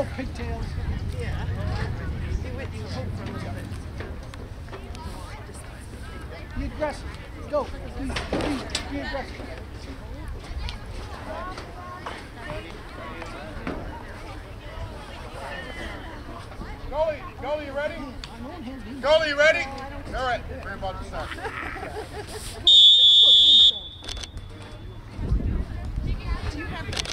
Oh, pigtails. Yeah. Be aggressive. Go. Be, be, be aggressive. Goalie, goalie, you ready? Goalie, you ready? All right, we're about to start. Do you have the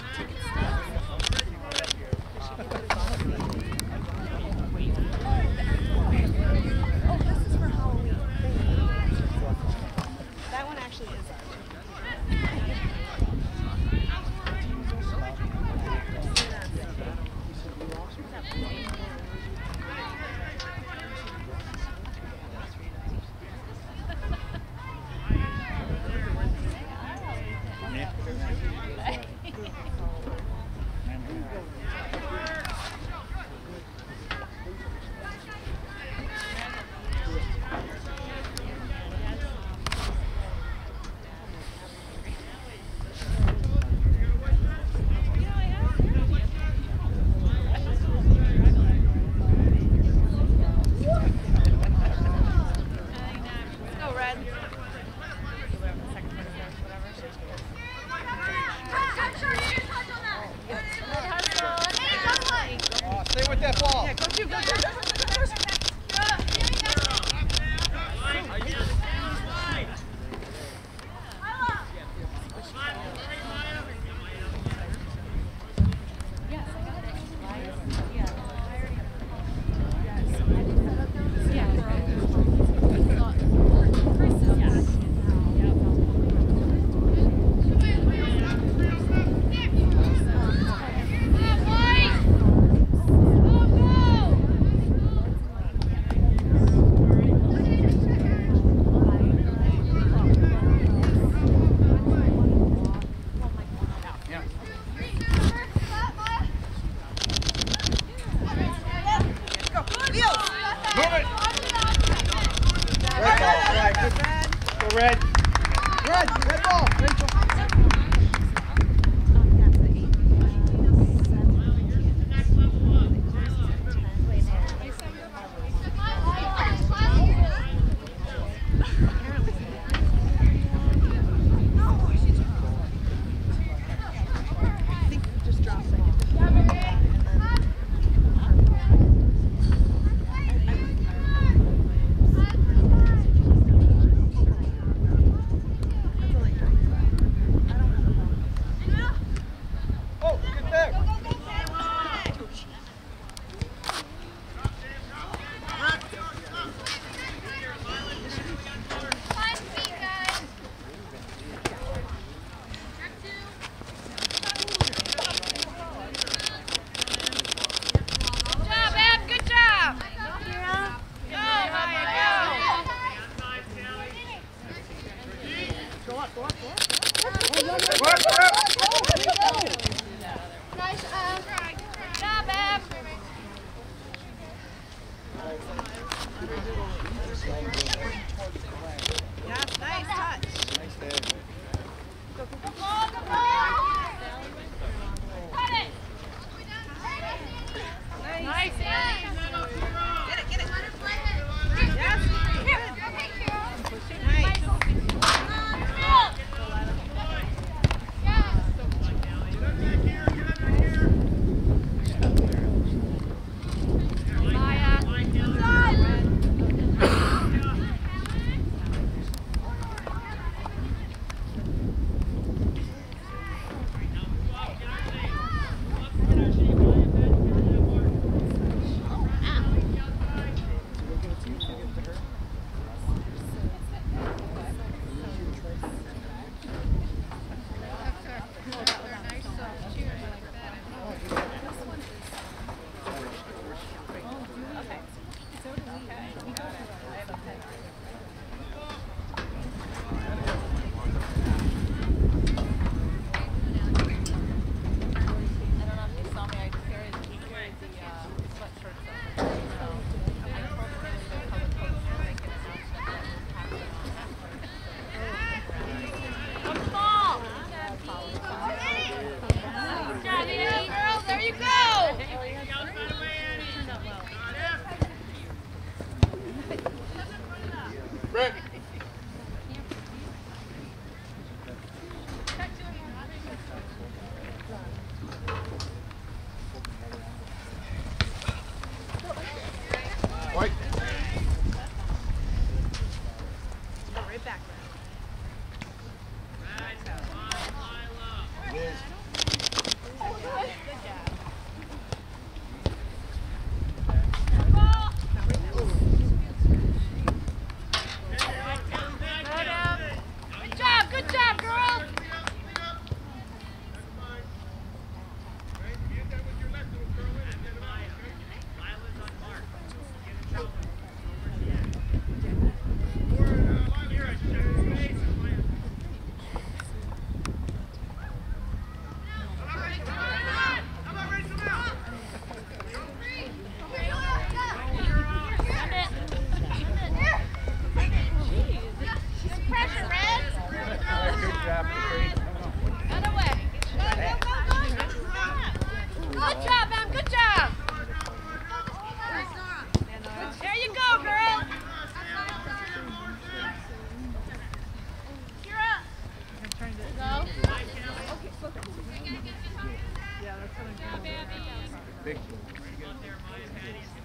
Big. Come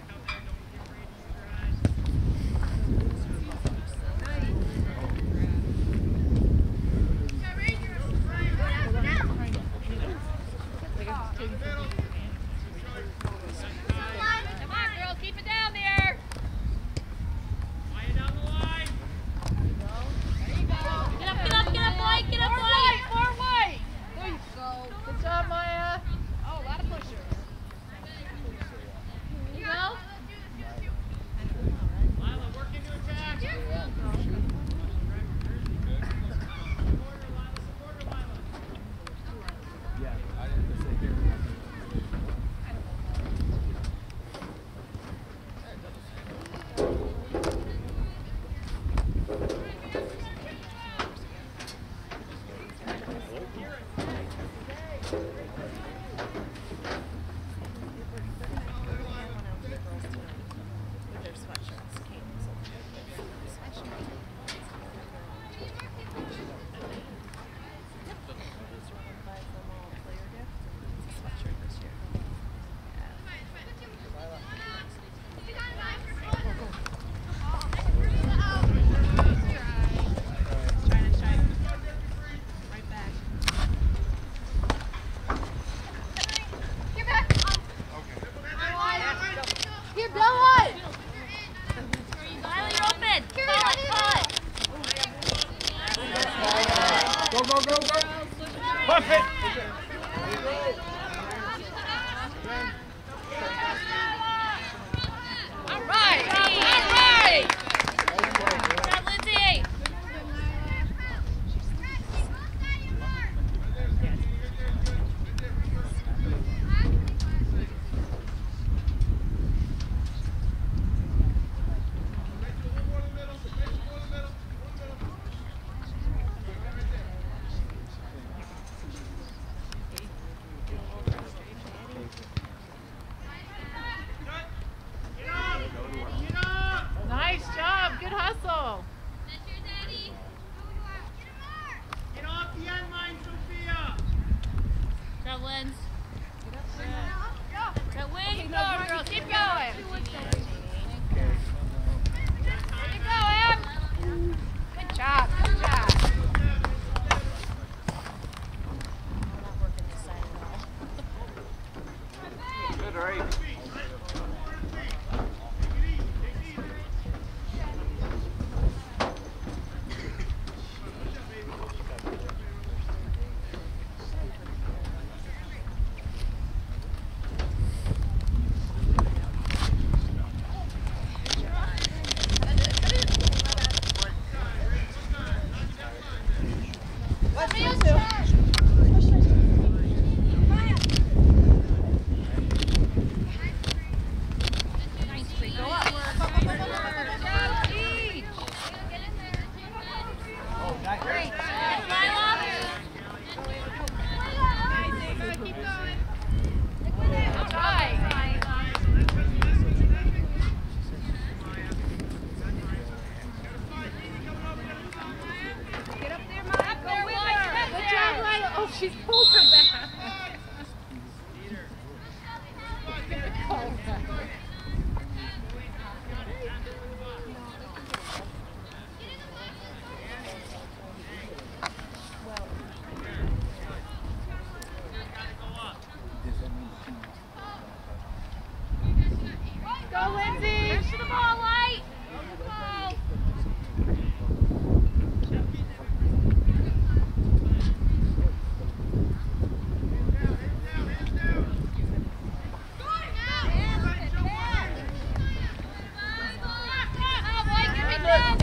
Come on.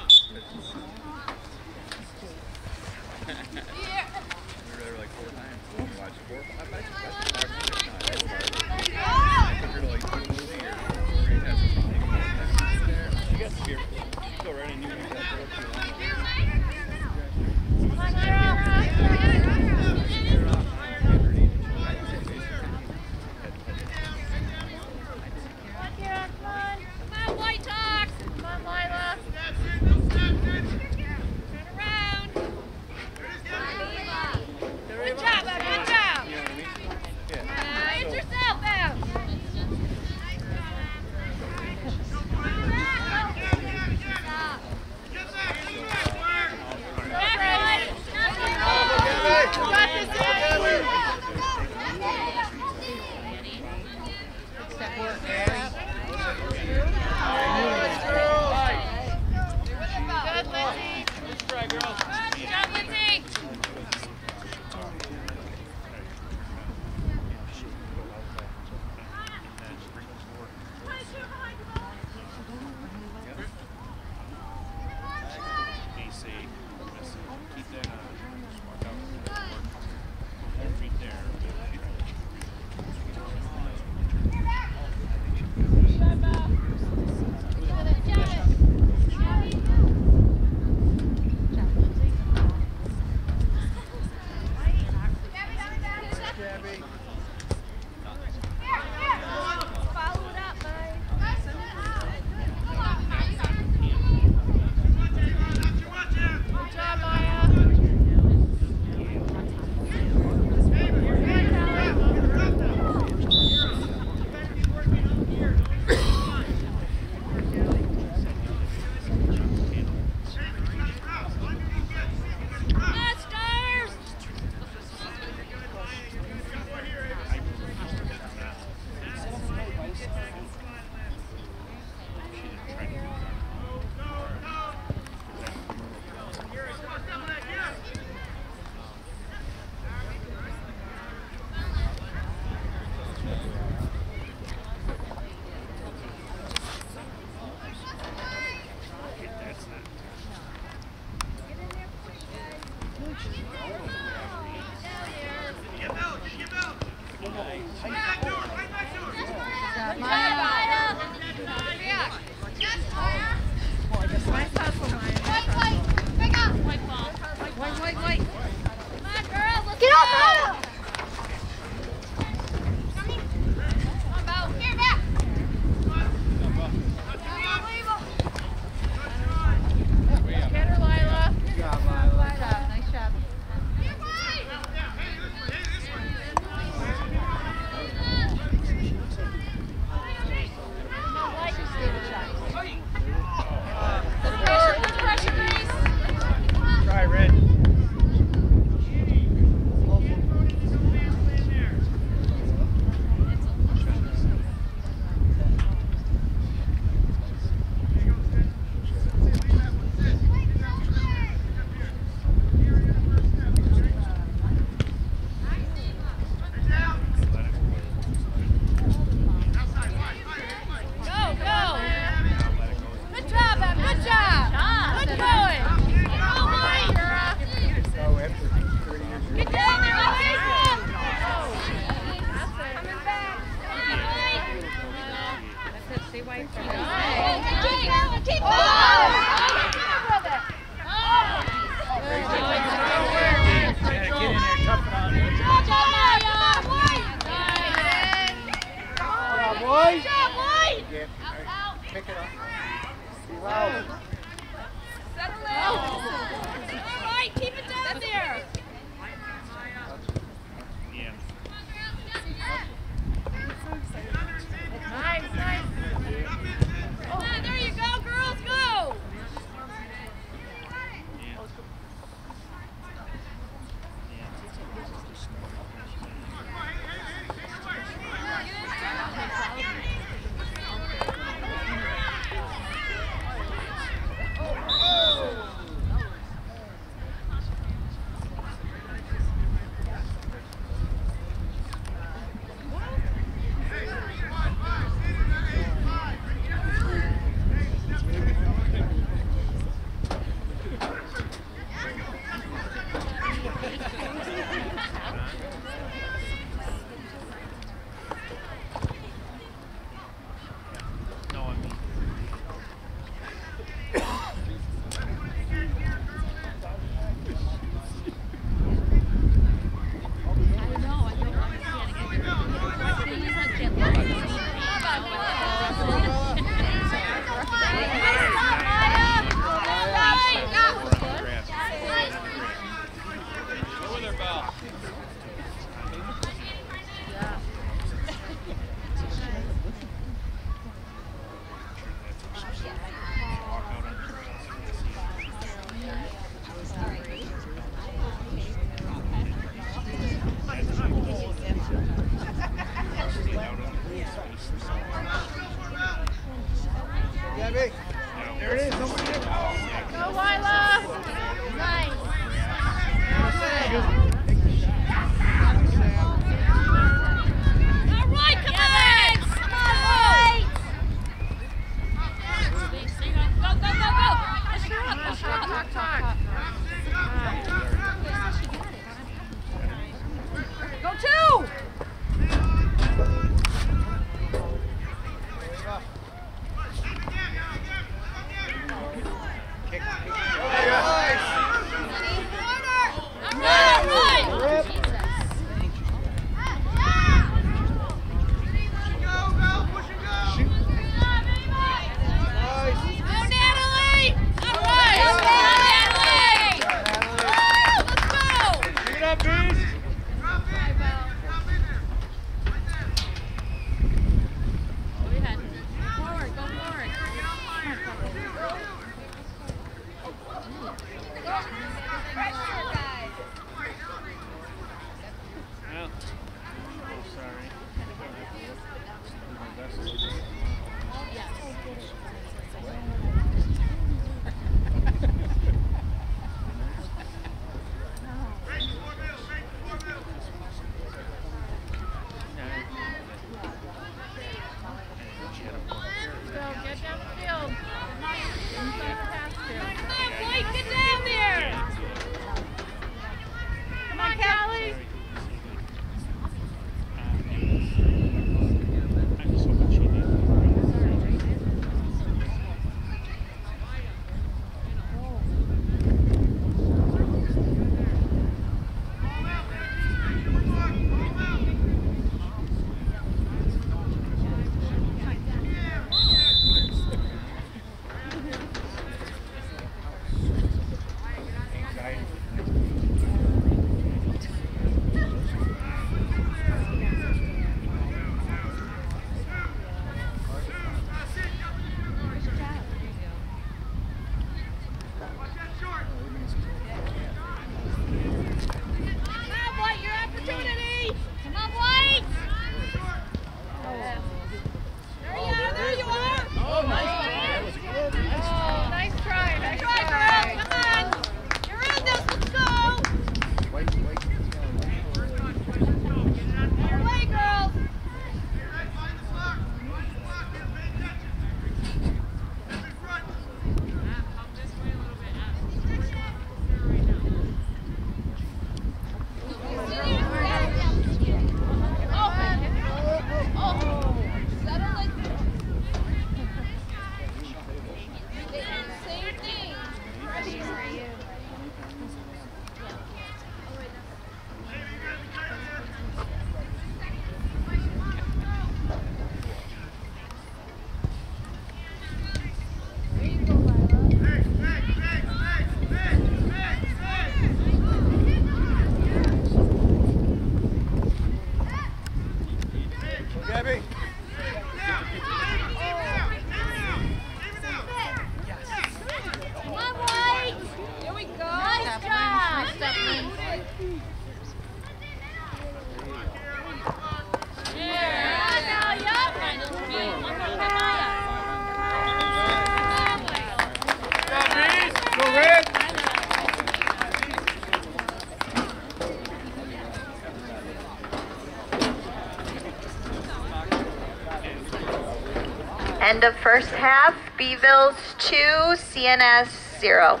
First half. B'ville's 2, CNS 0.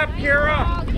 Step, Kira.